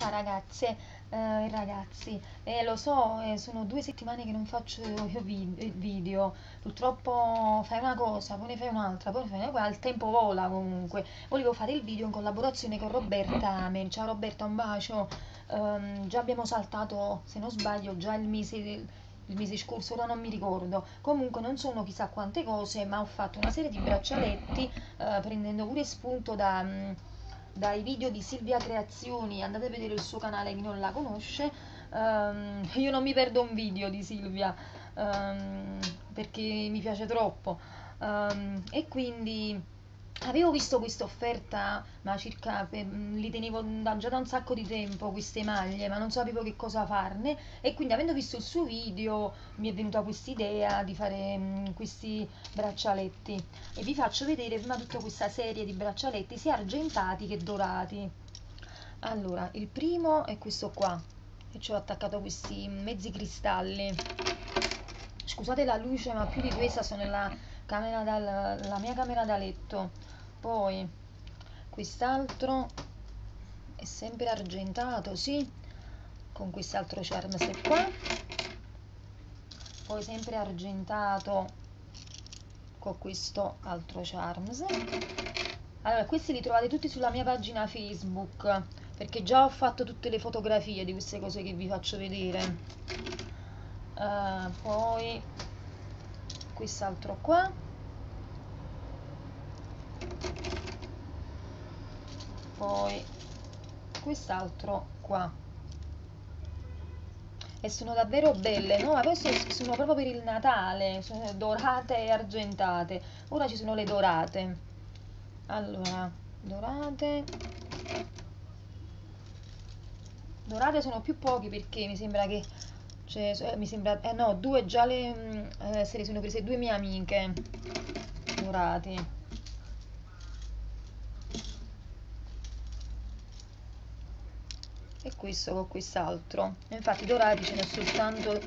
Ciao ragazze eh, e ragazzi, eh, lo so, eh, sono due settimane che non faccio vi- eh, video, purtroppo fai una cosa, poi ne fai un'altra, poi ne fai un'altra, il tempo vola comunque. Volevo fare il video in collaborazione con Roberta Amen. Ciao Roberta, un bacio. Ehm, già abbiamo saltato, se non sbaglio, già il mese, il mese scorso, ora non mi ricordo. Comunque non sono chissà quante cose, ma ho fatto una serie di braccialetti, eh, prendendo pure spunto da... mm, dai video di Silvia Creazioni, andate a vedere il suo canale chi non la conosce. Ehm, io non mi perdo un video di Silvia ehm, perché mi piace troppo. Ehm, e quindi avevo visto questa offerta, ma circa per- li tenevo da- già da un sacco di tempo queste maglie, ma non sapevo che cosa farne. E quindi avendo visto il suo video mi è venuta questa idea di fare mm, questi braccialetti e vi faccio vedere prima tutta questa serie di braccialetti sia argentati che dorati. Allora, il primo è questo qua, e ci ho attaccato questi mezzi cristalli. Scusate la luce, ma più di questa sono nella camera dal- la mia camera da letto. Poi, quest'altro è sempre argentato, sì, con quest'altro charms qua. Poi sempre argentato con questo altro charms. Allora, questi li trovate tutti sulla mia pagina Facebook, perché già ho fatto tutte le fotografie di queste cose che vi faccio vedere. Eh, poi quest'altro qua, poi quest'altro qua. E sono davvero belle, no? Ma queste sono proprio per il Natale, sono dorate e argentate. Ora ci sono le dorate. Allora, dorate. Dorate sono più pochi perché mi sembra che cioè, eh, mi sembra eh no, due già le mm, eh, se le sono prese due mie amiche dorati. Questo con quest'altro. Infatti dorati ce ne ho soltanto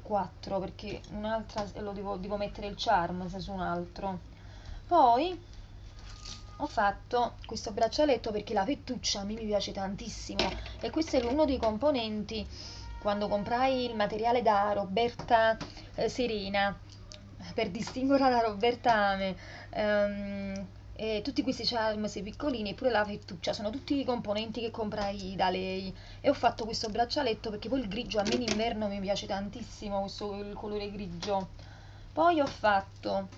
4 perché un'altra lo devo, devo mettere il charm su un altro. Poi ho fatto questo braccialetto perché la fettuccia a me mi piace tantissimo e questo è uno dei componenti quando comprai il materiale da Roberta eh, Serena per distinguerla da Roberta Ame. ehm, e tutti questi charms piccolini e pure la fettuccia sono tutti i componenti che comprai da lei e ho fatto questo braccialetto perché poi il grigio a me in inverno mi piace tantissimo questo il colore grigio poi ho fatto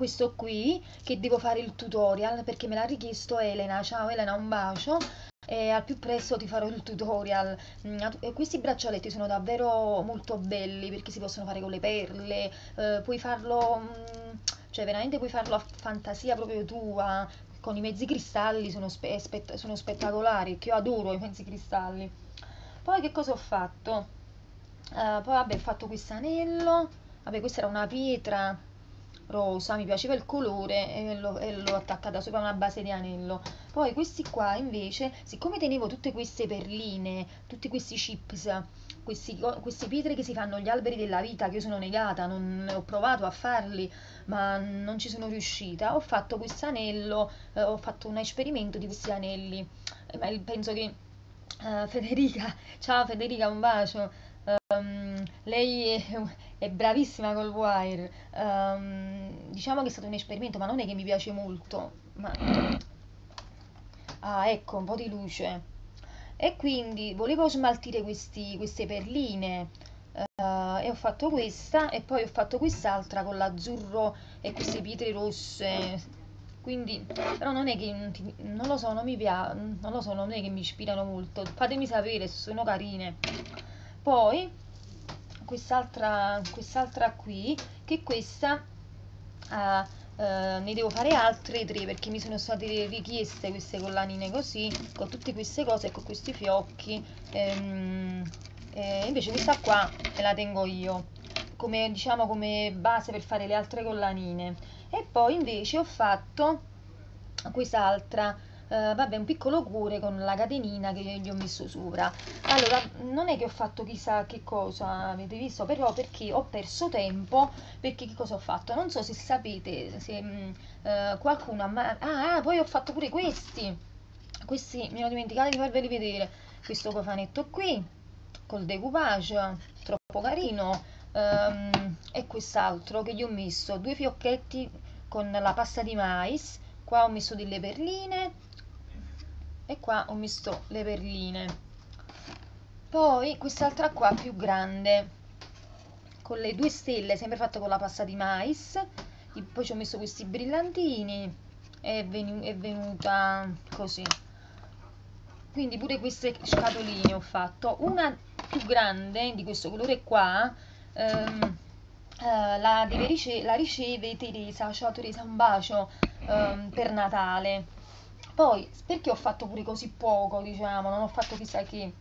questo qui che devo fare il tutorial perché me l'ha richiesto Elena. Ciao Elena, un bacio. E al più presto ti farò il tutorial. Mm, Questi braccialetti sono davvero molto belli perché si possono fare con le perle, eh, puoi farlo, mm, cioè veramente puoi farlo a fantasia proprio tua, con i mezzi cristalli sono, spe- spett- sono spettacolari, che io adoro i mezzi cristalli. Poi che cosa ho fatto? Eh, poi vabbè, ho fatto questo anello, vabbè questa era una pietra rosa, mi piaceva il colore e l'ho, attaccata sopra una base di anello. Poi questi qua invece, siccome tenevo tutte queste perline, tutti questi chips, questi, queste pietre che si fanno gli alberi della vita, che io sono negata, non ho provato a farli, ma non ci sono riuscita, ho fatto questo anello, eh, ho fatto un esperimento di questi anelli. Eh, ma penso che eh, Federica, ciao Federica, un bacio. Ehm, lei è, è bravissima col wire. Ehm, diciamo che è stato un esperimento, ma non è che mi piace molto. Ma... Ah, ecco, un po' di luce. E quindi volevo smaltire questi- queste perline. eh, e ho fatto questa e poi ho fatto quest'altra con l'azzurro e queste pietre rosse. Quindi, però non è che non lo so, non mi piace, non lo so, non è che mi ispirano molto. Fatemi sapere se sono carine. Poi quest'altra quest'altra qui, che questa ah, eh, ne devo fare altre tre perché mi sono state richieste queste collanine così, con tutte queste cose con questi fiocchi. Ehm, e invece questa qua me la tengo io, come diciamo come base per fare le altre collanine. E poi invece ho fatto quest'altra, eh, vabbè, un piccolo cuore con la catenina che gli ho messo sopra. Allora, non è che ho fatto chissà che cosa, avete visto, però perché ho perso tempo, perché che cosa ho fatto? Non so se sapete, se mh, eh, qualcuno ha... Ah, ah, poi ho fatto pure questi. Questi mi ero dimenticata di farveli vedere. questo cofanetto qui col decoupage troppo carino um, e quest'altro che gli ho messo due fiocchetti con la pasta di mais qua ho messo delle perline e qua ho messo le perline. Poi quest'altra qua più grande con le due stelle sempre fatta con la pasta di mais. Poi ci ho messo questi brillantini è, venu è venuta così. Quindi pure queste scatoline ho fatto. Una più grande di questo colore qua ehm, eh, la, rice la, riceve Teresa. Ciao Teresa un bacio ehm, per Natale poi perché ho fatto pure così poco diciamo non ho fatto chissà che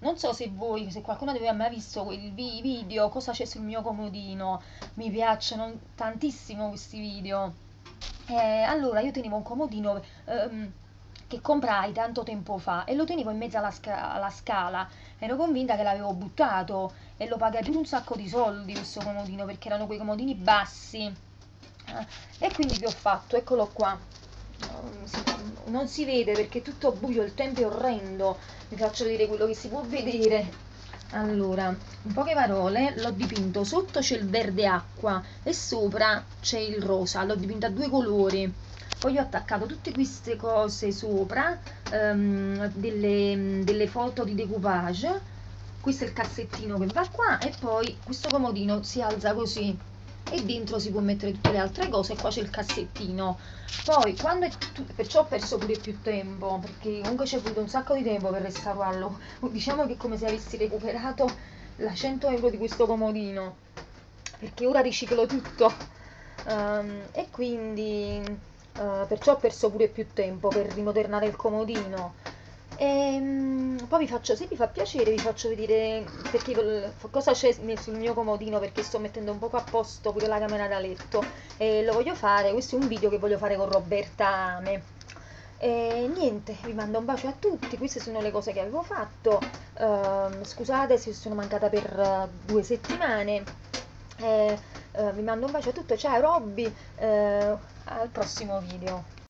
non so se voi, se qualcuno di voi ha mai visto quel video, cosa c'è sul mio comodino, mi piacciono tantissimo questi video. Eh, allora, io tenevo un comodino ehm, che comprai tanto tempo fa e lo tenevo in mezzo alla, sca alla scala. Ero convinta che l'avevo buttato e lo pagai più un sacco di soldi questo comodino perché erano quei comodini bassi. Eh, e quindi che ho fatto? Eccolo qua non si vede perché è tutto buio, il tempo è orrendo. Vi faccio vedere quello che si può vedere. Allora, in poche parole, l'ho dipinto sotto c'è il verde acqua e sopra c'è il rosa, l'ho dipinto a due colori. Poi ho attaccato tutte queste cose sopra, um, delle, delle foto di decoupage. Questo è il cassettino che va qua e poi questo comodino si alza così e dentro si può mettere tutte le altre cose e qua c'è il cassettino. Poi quando è tu- perciò ho perso pure più tempo perché comunque ci è voluto un sacco di tempo per restaurarlo. Diciamo che è come se avessi recuperato la 100 euro di questo comodino perché ora riciclo tutto. Um, e quindi uh, perciò ho perso pure più tempo per rimodernare il comodino e, ehm, poi vi faccio, se vi fa piacere, vi faccio vedere perché, cosa c'è sul mio comodino perché sto mettendo un poco a posto pure la camera da letto e lo voglio fare, questo è un video che voglio fare con Roberta Ame. E niente, vi mando un bacio a tutti, queste sono le cose che avevo fatto, uh, scusate se sono mancata per uh, due settimane, uh, vi mando un bacio a tutti, ciao Robby, eh, al prossimo video.